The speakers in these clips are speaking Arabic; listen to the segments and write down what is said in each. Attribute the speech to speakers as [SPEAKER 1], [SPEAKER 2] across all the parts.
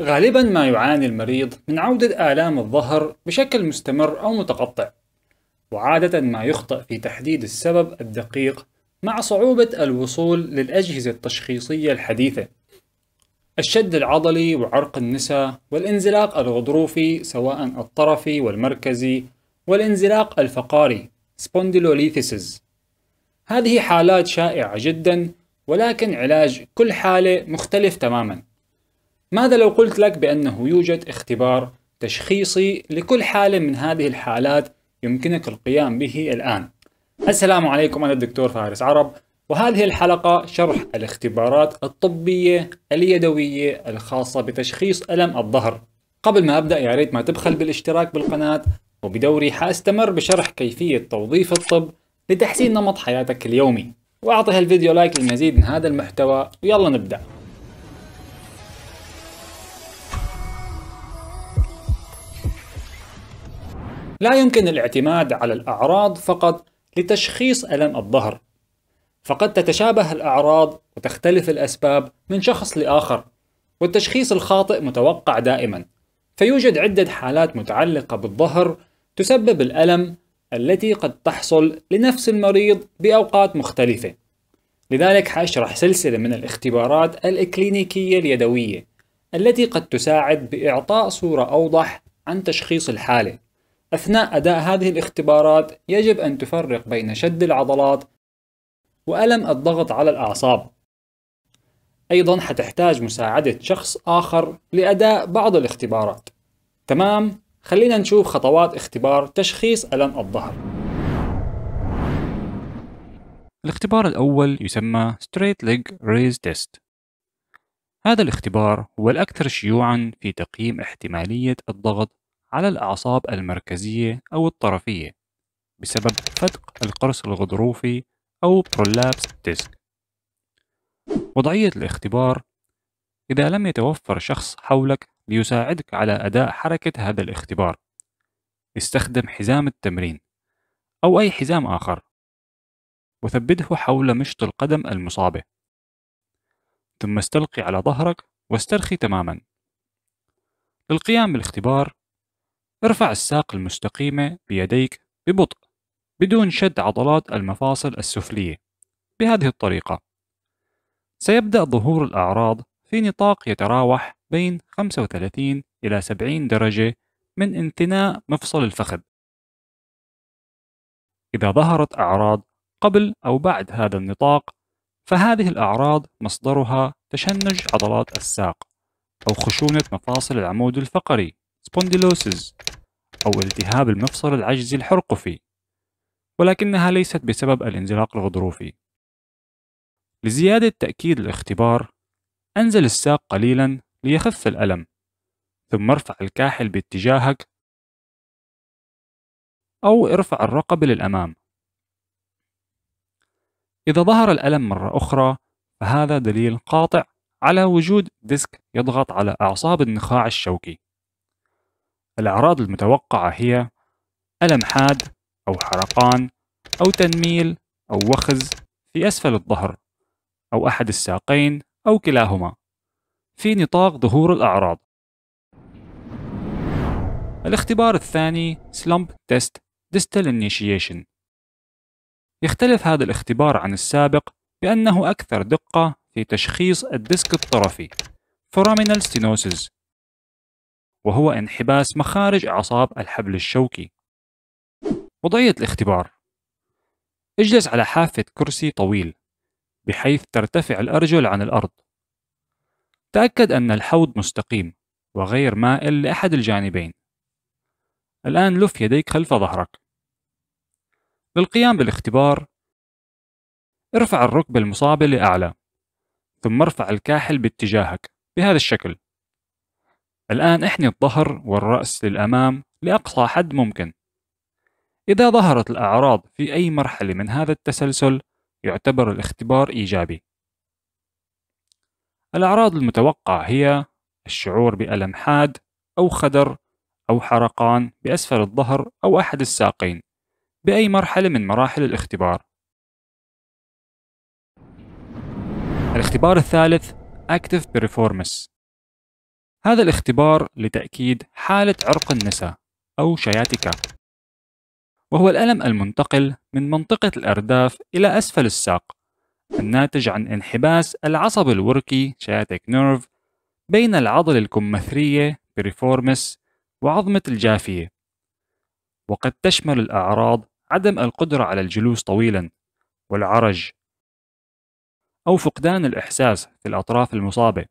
[SPEAKER 1] غالبا ما يعاني المريض من عودة آلام الظهر بشكل مستمر أو متقطع وعادة ما يخطئ في تحديد السبب الدقيق مع صعوبة الوصول للأجهزة التشخيصية الحديثة. الشد العضلي وعرق النسا والانزلاق الغضروفي سواء الطرفي والمركزي والانزلاق الفقاري سبونديلوليثيسز هذه حالات شائعة جدا ولكن علاج كل حالة مختلف تماما. ماذا لو قلت لك بأنه يوجد اختبار تشخيصي لكل حالة من هذه الحالات يمكنك القيام به الآن؟ السلام عليكم أنا الدكتور فارس عرب وهذه الحلقة شرح الاختبارات الطبية اليدوية الخاصة بتشخيص ألم الظهر. قبل ما أبدأ يا ريت ما تبخل بالاشتراك بالقناة وبدوري حأستمر بشرح كيفية توظيف الطب لتحسين نمط حياتك اليومي. واعطي هالفيديو لايك للمزيد من هذا المحتوى ويلا نبدأ. لا يمكن الاعتماد على الأعراض فقط لتشخيص ألم الظهر. فقد تتشابه الأعراض وتختلف الأسباب من شخص لآخر والتشخيص الخاطئ متوقع دائما. فيوجد عدة حالات متعلقة بالظهر تسبب الألم التي قد تحصل لنفس المريض بأوقات مختلفة. لذلك حأشرح سلسلة من الاختبارات الإكلينيكية اليدوية التي قد تساعد بإعطاء صورة أوضح عن تشخيص الحالة. أثناء أداء هذه الاختبارات يجب أن تفرق بين شد العضلات وألم الضغط على الأعصاب. أيضا حتحتاج مساعدة شخص آخر لأداء بعض الاختبارات. تمام؟ خلينا نشوف خطوات اختبار تشخيص ألم الظهر.
[SPEAKER 2] الاختبار الأول يسمى Straight Leg Raise Test. هذا الاختبار هو الأكثر شيوعًا في تقييم احتمالية الضغط على الأعصاب المركزية أو الطرفية بسبب فتق القرص الغضروفي أو prolapse disc. وضعية الاختبار إذا لم يتوفر شخص حولك ليساعدك على أداء حركة هذا الاختبار استخدم حزام التمرين أو أي حزام آخر وثبته حول مشط القدم المصابة ثم استلقي على ظهرك واسترخي تماما للقيام بالاختبار ارفع الساق المستقيمة بيديك ببطء بدون شد عضلات المفاصل السفلية. بهذه الطريقة. سيبدأ ظهور الأعراض في نطاق يتراوح بين 35 إلى 70 درجة من انثناء مفصل الفخذ. إذا ظهرت أعراض قبل أو بعد هذا النطاق فهذه الأعراض مصدرها تشنج عضلات الساق أو خشونة مفاصل العمود الفقري. spondylosis أو التهاب المفصل العجزي الحرقفي ولكنها ليست بسبب الانزلاق الغضروفي. لزيادة تأكيد الاختبار أنزل الساق قليلا ليخف الألم ثم ارفع الكاحل باتجاهك أو ارفع الرقبة للأمام. إذا ظهر الألم مرة أخرى فهذا دليل قاطع على وجود ديسك يضغط على أعصاب النخاع الشوكي. الأعراض المتوقعة هي ألم حاد أو حرقان أو تنميل أو وخز في أسفل الظهر أو أحد الساقين أو كلاهما. في نطاق ظهور الأعراض. الاختبار الثاني Slump Test Distal Initiation يختلف هذا الاختبار عن السابق بأنه أكثر دقة في تشخيص الديسك الطرفي. Foraminal Stenosis. وهو انحباس مخارج أعصاب الحبل الشوكي. وضعية الاختبار. اجلس على حافة كرسي طويل بحيث ترتفع الأرجل عن الأرض. تأكد أن الحوض مستقيم وغير مائل لأحد الجانبين. الآن لف يديك خلف ظهرك. للقيام بالاختبار ارفع الركبة المصابة لأعلى ثم ارفع الكاحل باتجاهك بهذا الشكل. الآن احني الظهر والرأس للأمام لأقصى حد ممكن. إذا ظهرت الأعراض في أي مرحلة من هذا التسلسل يعتبر الاختبار إيجابي. الأعراض المتوقعة هي الشعور بألم حاد أو خدر أو حرقان بأسفل الظهر أو أحد الساقين بأي مرحلة من مراحل الاختبار. الاختبار الثالث Active Piriformis هذا الاختبار لتأكيد حالة عرق النساء أو sciatica. وهو الألم المنتقل من منطقة الأرداف إلى أسفل الساق الناتج عن انحباس العصب الوركي sciatic nerve بين العضلة الكمثرية piriformis وعظمة الجافية. وقد تشمل الأعراض عدم القدرة على الجلوس طويلا والعرج أو فقدان الإحساس في الأطراف المصابة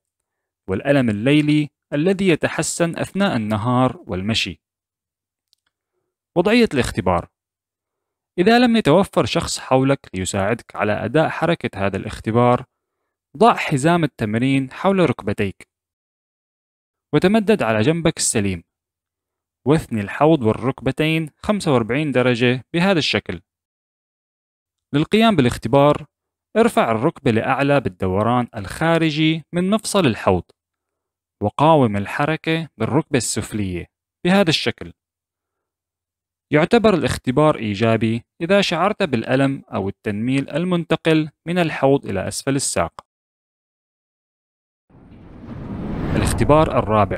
[SPEAKER 2] والألم الليلي الذي يتحسن أثناء النهار والمشي. وضعية الاختبار. إذا لم يتوفر شخص حولك ليساعدك على أداء حركة هذا الاختبار ضع حزام التمرين حول ركبتيك. وتمدد على جنبك السليم. واثني الحوض والركبتين 45 درجة بهذا الشكل. للقيام بالاختبار ارفع الركبة لأعلى بالدوران الخارجي من مفصل الحوض. وقاوم الحركة بالركبة السفلية بهذا الشكل يعتبر الاختبار إيجابي إذا شعرت بالألم أو التنميل المنتقل من الحوض إلى أسفل الساق. الاختبار الرابع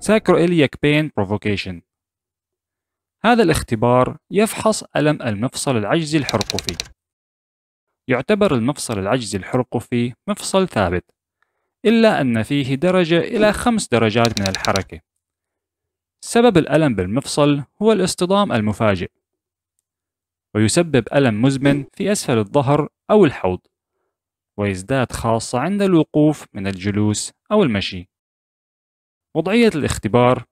[SPEAKER 2] ساكروإلياك بين بروفوكيشن هذا الاختبار يفحص ألم المفصل العجزي الحرقفي. يعتبر المفصل العجزي الحرقفي مفصل ثابت، إلا أن فيه درجة إلى خمس درجات من الحركة. سبب الألم بالمفصل هو الاصطدام المفاجئ. ويسبب ألم مزمن في أسفل الظهر أو الحوض ويزداد خاصة عند الوقوف من الجلوس أو المشي. وضعية الاختبار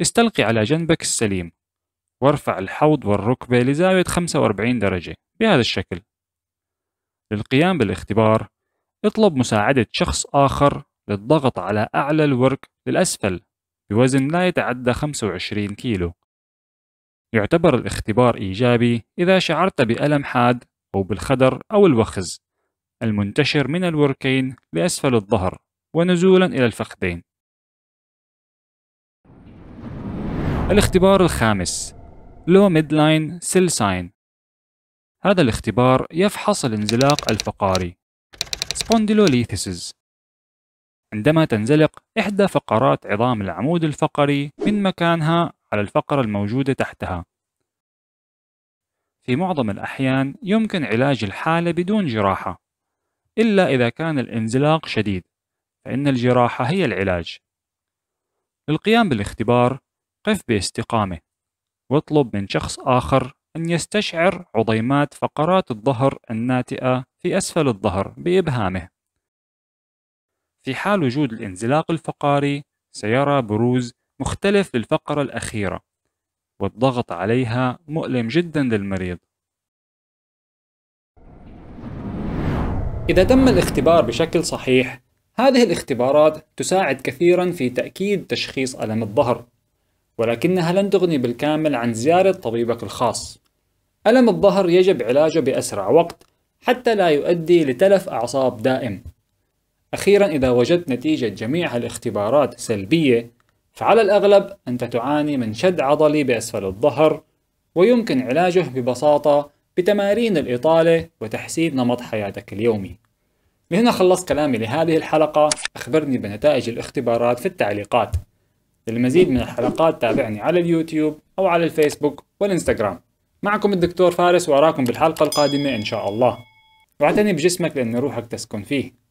[SPEAKER 2] استلقي على جنبك السليم وارفع الحوض والركبة لزاوية 45 درجة بهذا الشكل. للقيام بالاختبار اطلب مساعدة شخص آخر للضغط على أعلى الورك للأسفل بوزن لا يتعدى 25 كيلو. يعتبر الاختبار إيجابي إذا شعرت بألم حاد أو بالخدر أو الوخز المنتشر من الوركين لأسفل الظهر ونزولا إلى الفخذين. الاختبار الخامس low midline sill sign هذا الاختبار يفحص الانزلاق الفقاري. spondylolisthesis عندما تنزلق إحدى فقرات عظام العمود الفقري من مكانها على الفقرة الموجودة تحتها. في معظم الأحيان يمكن علاج الحالة بدون جراحة، إلا إذا كان الانزلاق شديد، فإن الجراحة هي العلاج. للقيام بالاختبار، قف باستقامة، واطلب من شخص آخر أن يستشعر عضيمات فقرات الظهر الناتئة في أسفل الظهر بإبهامه. في حال وجود الانزلاق الفقاري سيرى بروز مختلف للفقرة الأخيرة والضغط عليها مؤلم جدا للمريض
[SPEAKER 1] إذا تم الاختبار بشكل صحيح هذه الاختبارات تساعد كثيرا في تأكيد تشخيص ألم الظهر ولكنها لن تغني بالكامل عن زيارة طبيبك الخاص ألم الظهر يجب علاجه بأسرع وقت حتى لا يؤدي لتلف أعصاب دائم. أخيرا إذا وجدت نتيجة جميع الاختبارات سلبية فعلى الأغلب أنت تعاني من شد عضلي بأسفل الظهر ويمكن علاجه ببساطة بتمارين الإطالة وتحسين نمط حياتك اليومي. لهنا خلصت كلامي لهذه الحلقة. أخبرني بنتائج الاختبارات في التعليقات. للمزيد من الحلقات تابعني على اليوتيوب أو على الفيسبوك والإنستغرام. معكم الدكتور فارس وأراكم بالحلقة القادمة إن شاء الله. واعتني بجسمك لأن روحك تسكن فيه.